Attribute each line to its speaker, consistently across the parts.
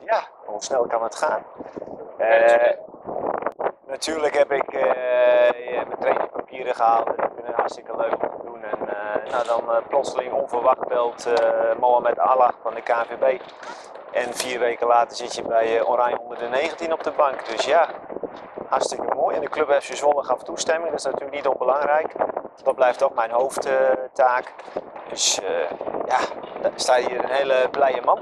Speaker 1: Ja, hoe snel kan het gaan? Uh, natuurlijk heb ik uh, mijn trainingpapieren gehaald en ik vind het hartstikke leuk om te doen. En uh, nou, dan plotseling onverwacht belt Mohamed Allah van de KVB. En vier weken later zit je bij Oranje onder de 19 op de bank. Dus ja, hartstikke mooi. En de club FC Zwolle gaf toestemming, dat is natuurlijk niet onbelangrijk. Dat blijft ook mijn hoofdtaak. Dus ja, daar sta hier een hele blije man.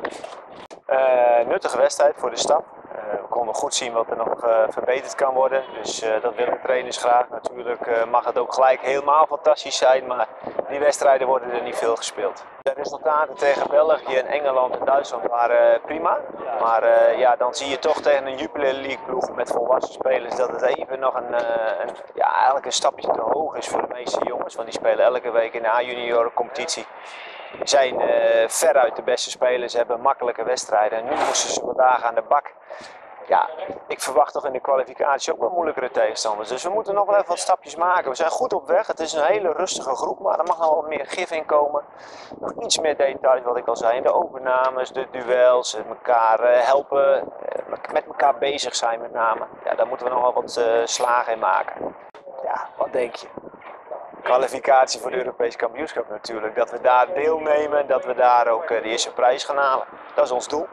Speaker 1: Uh, nuttige wedstrijd voor de stap. Uh, we konden goed zien wat er nog uh, verbeterd kan worden. Dus dat willen trainers graag. Natuurlijk mag het ook gelijk helemaal fantastisch zijn, maar die wedstrijden worden er niet veel gespeeld. De resultaten tegen België en Engeland en Duitsland waren prima. Maar ja, dan zie je toch tegen een Jupiler League ploeg met volwassen spelers dat het even nog een, een, ja, eigenlijk een stapje te hoog is voor de meeste jongens. Want die spelen elke week in de A-junioren competitie zijn uh, veruit de beste spelers, hebben makkelijke wedstrijden. En nu moesten ze vandaag aan de bak. Ja, ik verwacht toch in de kwalificatie ook wel moeilijkere tegenstanders. Dus we moeten nog wel even wat stapjes maken. We zijn goed op weg. Het is een hele rustige groep, maar er mag nog wat meer gif in komen. Nog iets meer details, wat ik al zei. De overnames, de duels, elkaar eh, helpen, eh, met elkaar bezig zijn met name. Ja, daar moeten we nog wel wat slagen in maken. Ja, wat denk je? Kwalificatie voor de Europese kampioenschap natuurlijk. Dat we daar deelnemen, dat we daar ook eh, de eerste prijs gaan halen. Dat is ons doel.